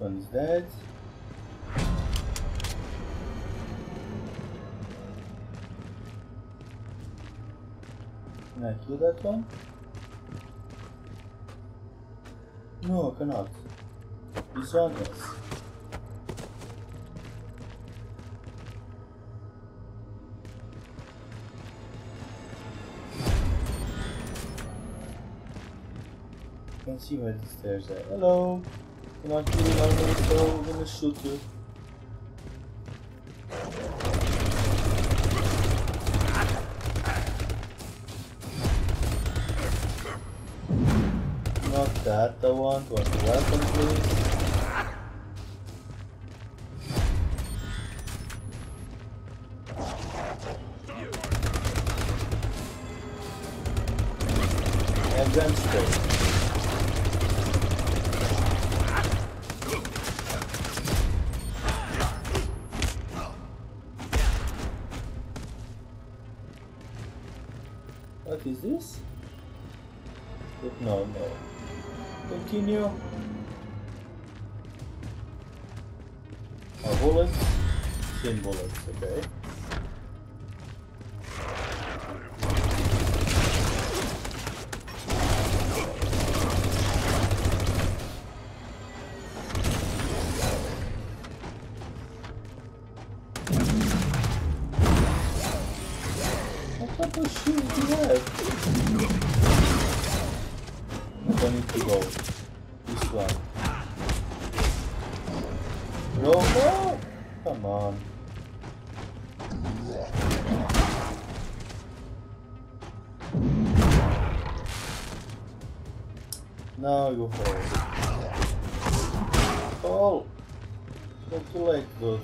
One's dead. Can I kill that one? No, I cannot. This one, yes. can see where the stairs are. Hello! Not killing our me, so we're gonna shoot you. Not that I want, want a weapon please. And then straight. This? No, no. Continue. Our bullets. Same bullets, okay. Now you hold. Hold! Not too late, dude.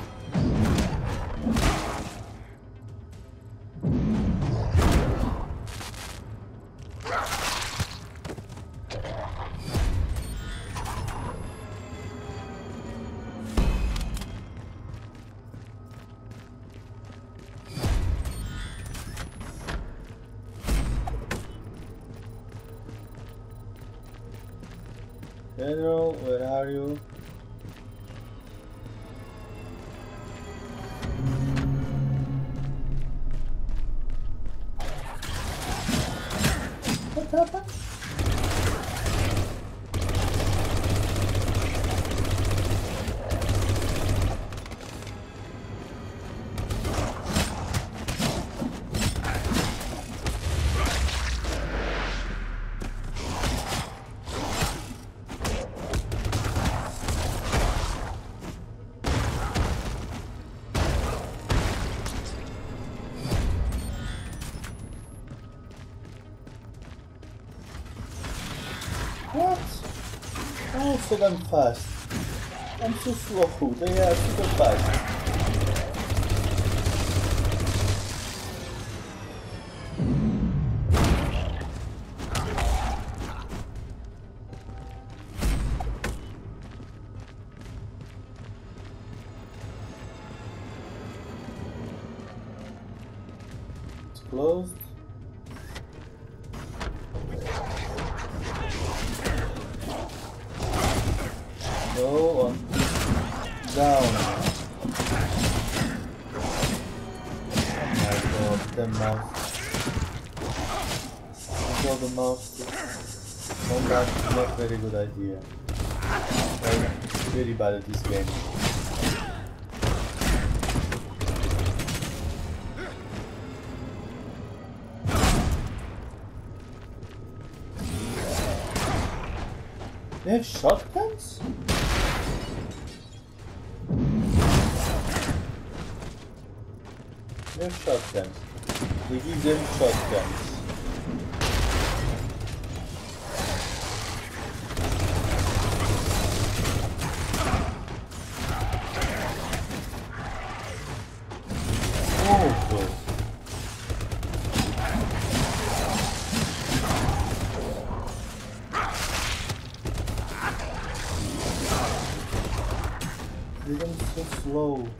So damn fast. I'm so slow. They are super fast. Bad at this game. They have shotguns? They have shotguns. They give them shotguns. Slow.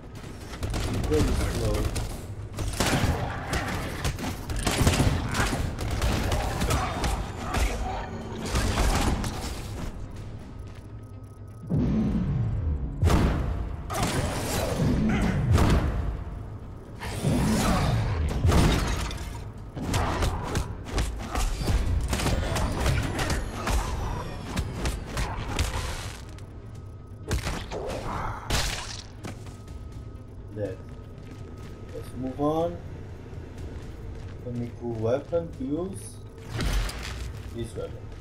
Weapon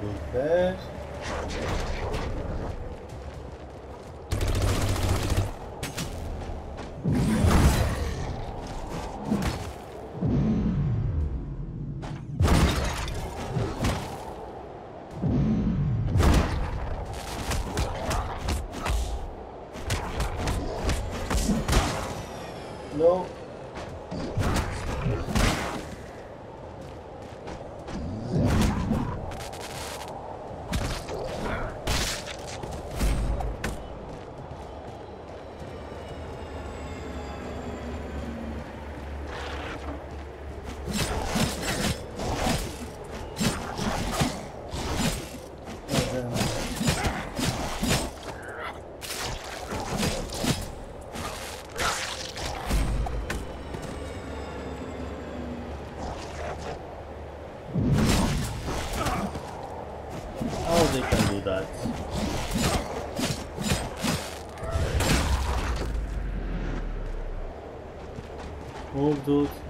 dois pés. To use? This weapon. dude.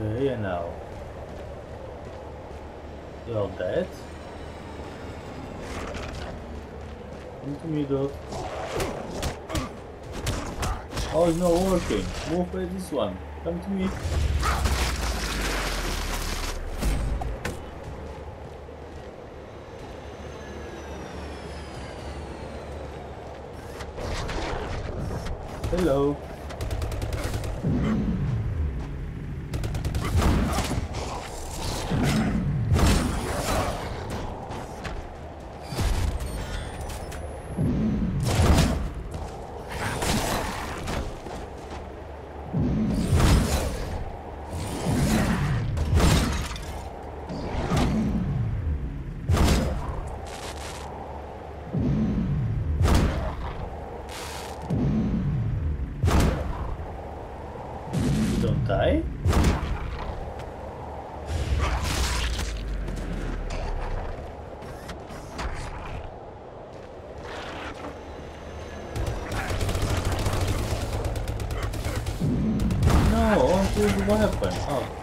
Okay, and now. You're dead. Into me, dog. Oh, it's not working. Move by this one. Come to me. Hello. What happened? Oh.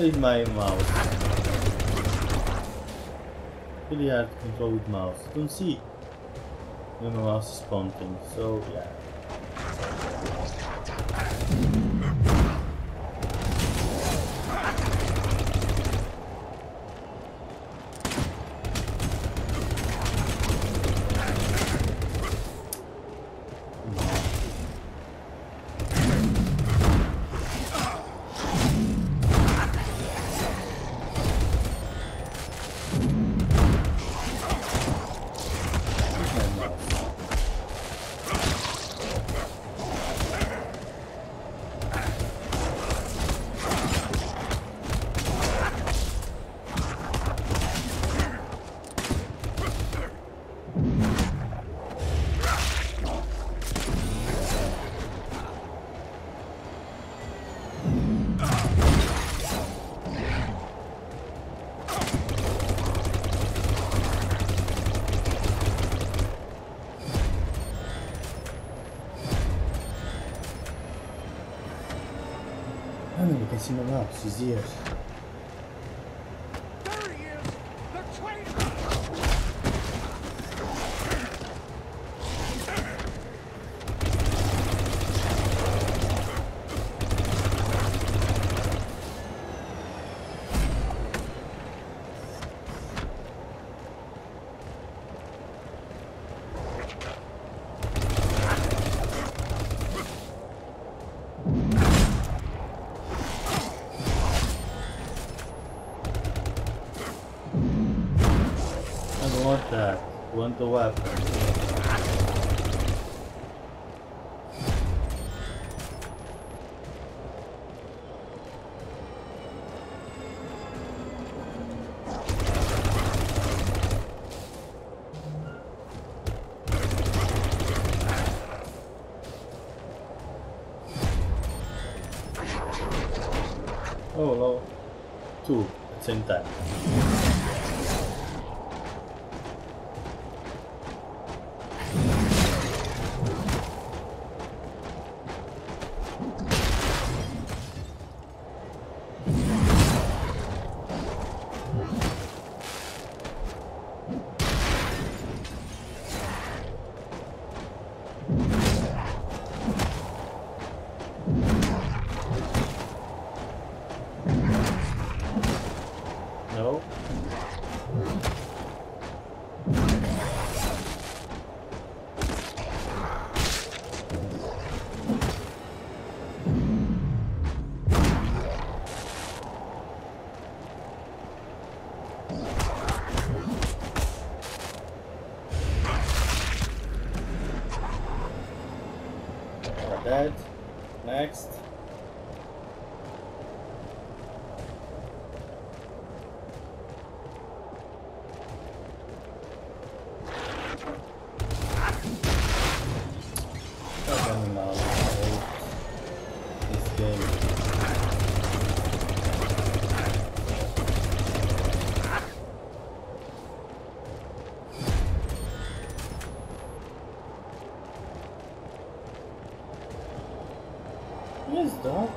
Is my mouse? Really hard to control with mouse. Don't see when mouse is pointing, so yeah. See my mouse. She's here. There he is! The traitor! I don't want that. I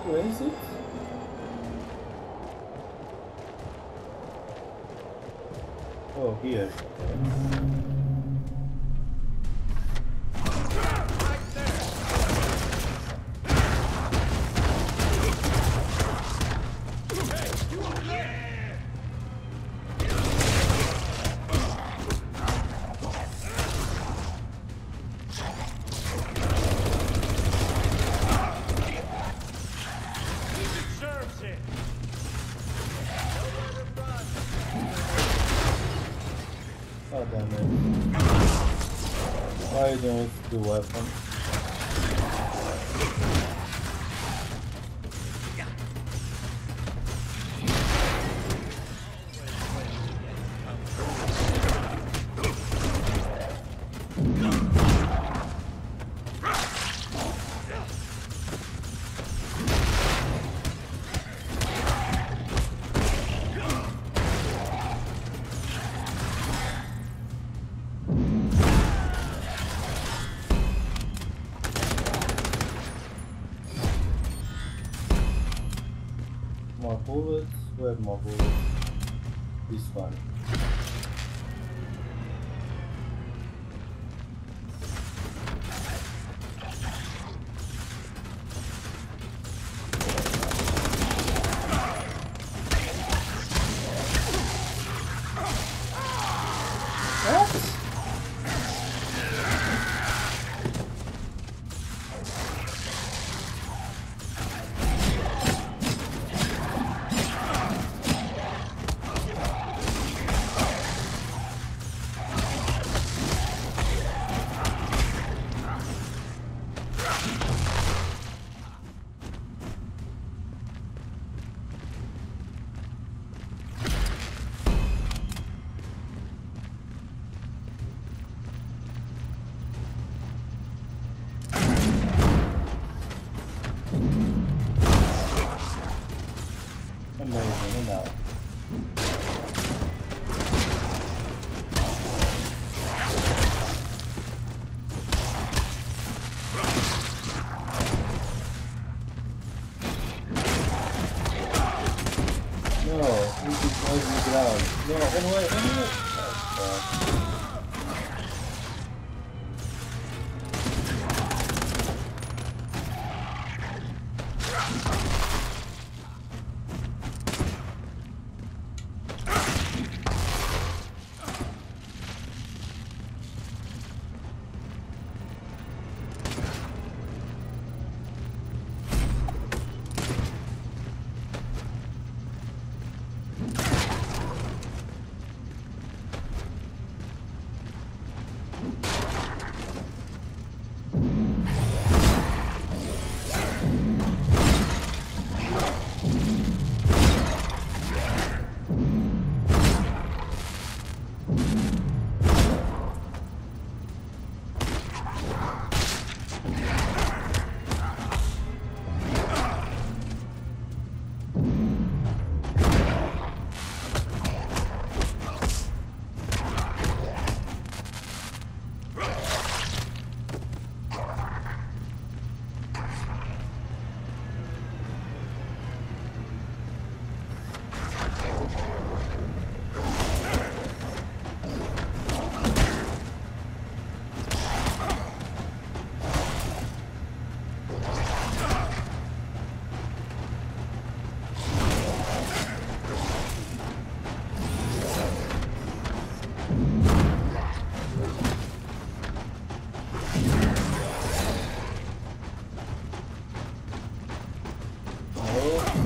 where is it? Oh, here. The model this one.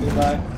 Goodbye.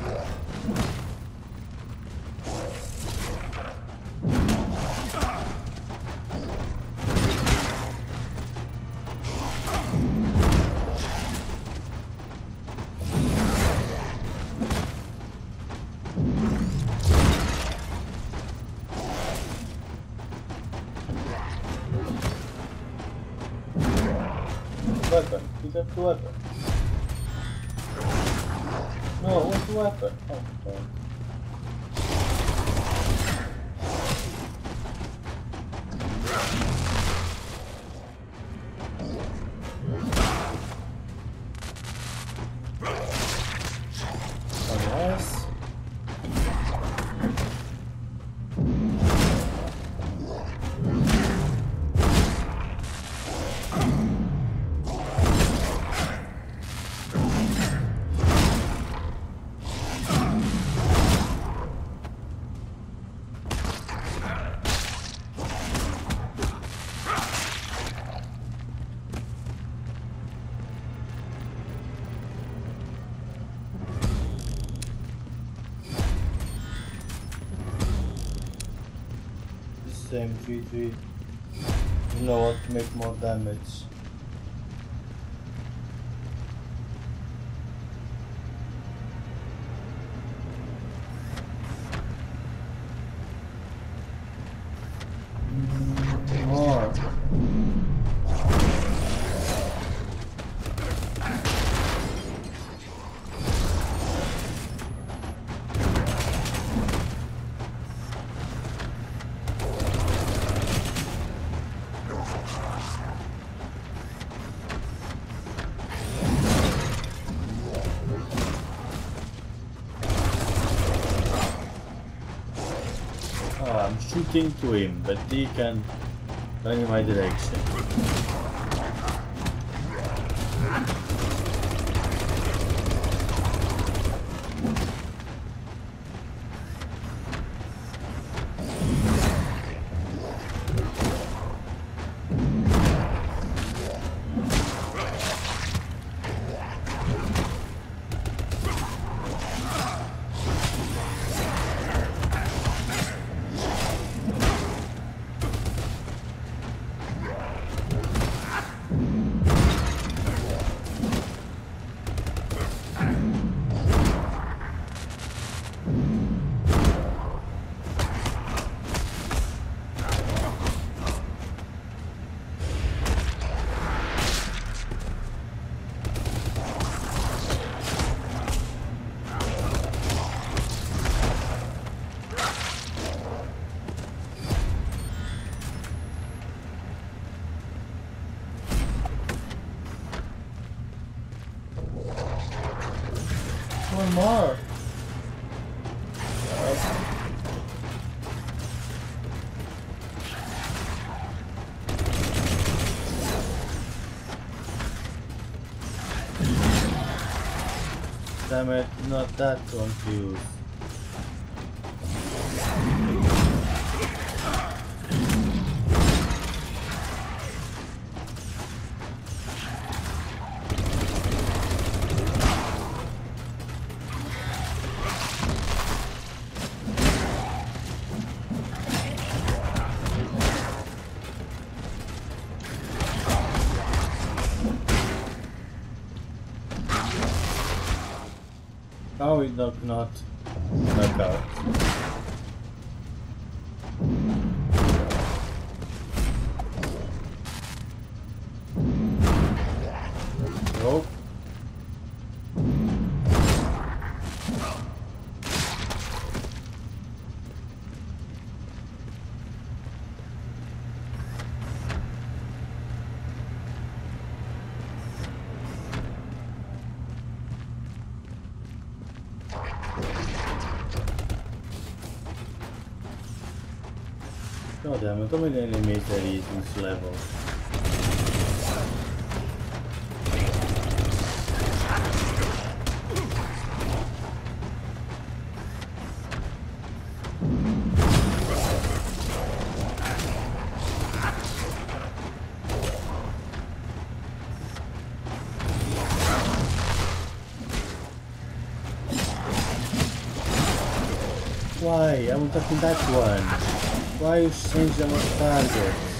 MG3 you know what to make more damage. Weapon? I'm shooting to him, but he can run in my direction. One more. Damn it, not that confused. Knock not knock out? Nope. Damn in this level? Why? I'm attacking that one. Why you change them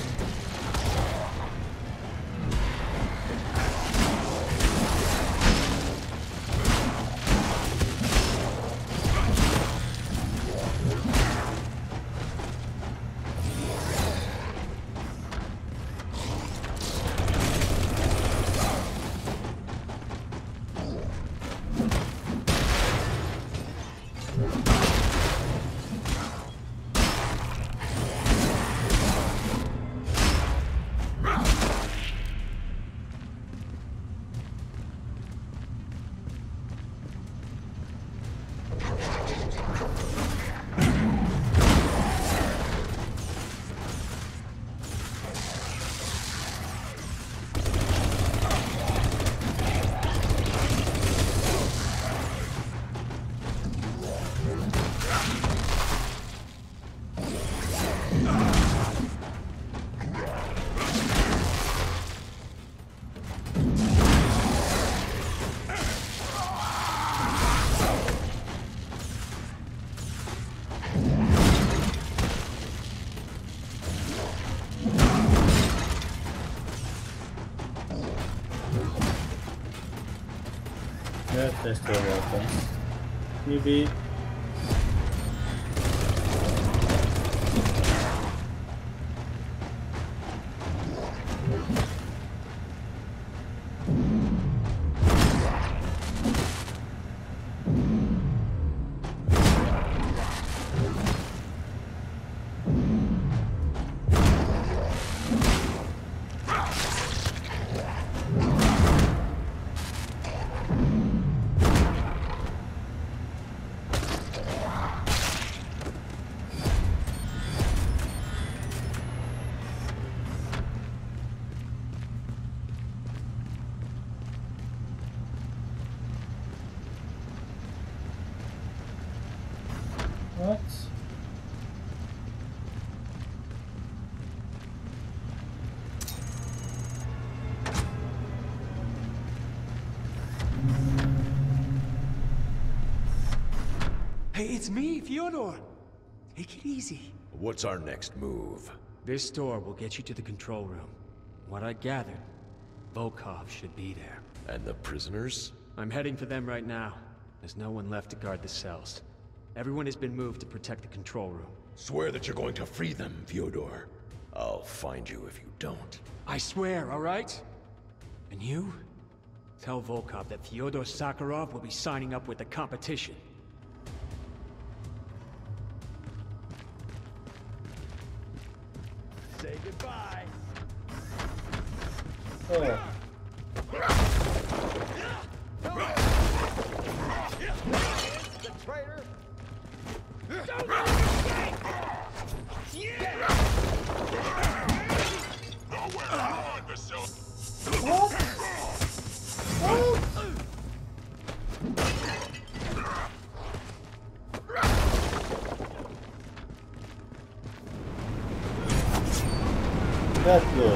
test your weapons. Maybe Hey, it's me, Fyodor. Take it easy. What's our next move? This door will get you to the control room. What I gathered, Volkov should be there. And the prisoners? I'm heading for them right now. There's no one left to guard the cells. Everyone has been moved to protect the control room. Swear that you're going to free them, Fyodor. I'll find you if you don't. I swear, all right? And you? Tell Volkov that Fyodor Sakharov will be signing up with the competition. Say goodbye. Oh, The traitor. what? как его?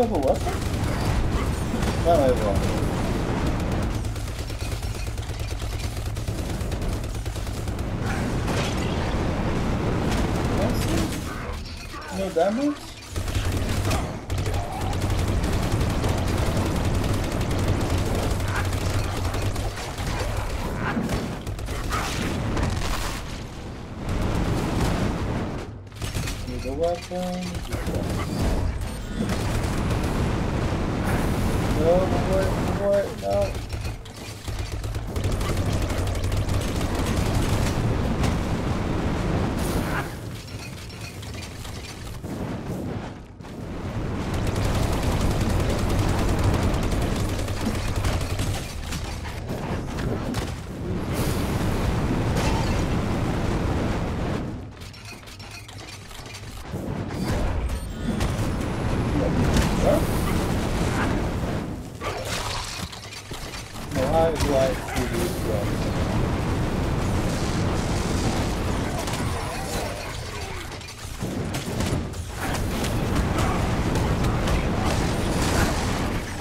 Eu have a weapon? Não, I have one. Nossa. No damage? I do this from?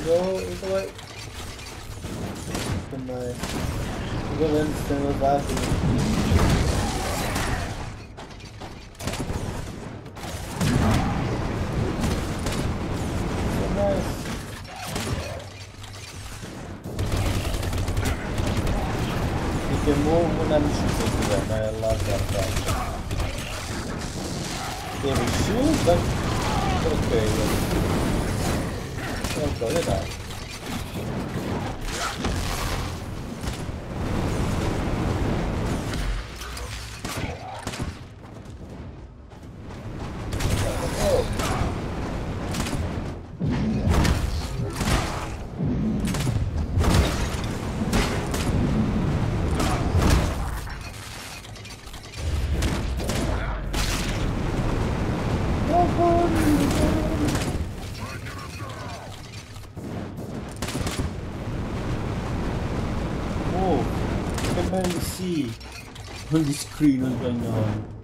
No, ito ay... Kamay. Villains na nabati. So on the screen what's going on.